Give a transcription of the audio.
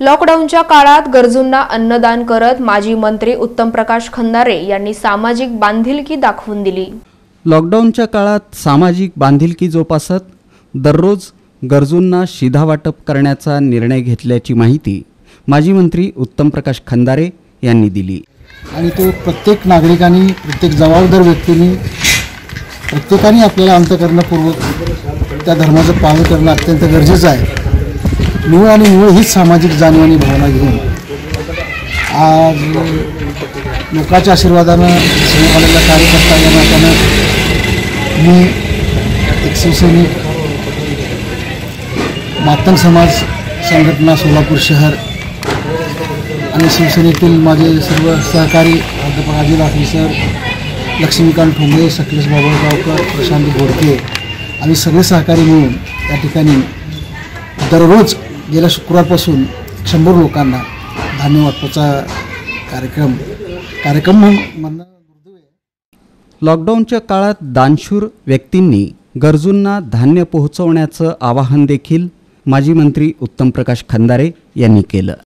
लॉकडाऊनच्या काळात गरजूंना अन्नदान करत माजी मंत्री उत्तम प्रकाश खंदारे यांनी सामाजिक बांधिलकी दाखवून दिली. लॉकडाऊनच्या काळात सामाजिक बांधिलकी जोपासत दररोज गरजूंना शिधा वाटप करण्याचा निर्णय घेतल्याची माहिती माजी मंत्री उत्तम प्रकाश खंदारे यांनी दिली. आणि तो प्रत्येक नागरिकांनी प्रत्येक जबाबदार व्यक्तींनी प्रत्येकाने आपल्याला अंतकरणपूर्वक त्या धर्माचं पालन करणं अत्यंत गरजेचं आहे. मूळ आणि मूळ हीच सामाजिक जाणीव आणि भावना घेऊन आज लोकांच्या आशीर्वादानं समोर आलेल्या कार्यकर्ता या नात्यानं मी एक शिवसैनिक मातंग समाज संघटना सोलापूर शहर आणि शिवसेनेतील माझे सर्व सहकारी प्राध्यापक अजिल आखरी सर लक्ष्मीकांत ठोंबळे सकलेश बाबळगावकर प्रशांत घोडके आम्ही सगळे सहकारी मिळून या ठिकाणी दररोज गेल्या शुक्रवारपासून शंभर लोकांना धान्य वाटपाचा कार्यक्रम कार्यक्रम म्हणून लॉकडाऊनच्या काळात दानशूर व्यक्तींनी गरजूंना धान्य पोहोचवण्याचं आवाहन देखील माजी मंत्री उत्तम प्रकाश खंदारे यांनी केलं.